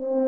you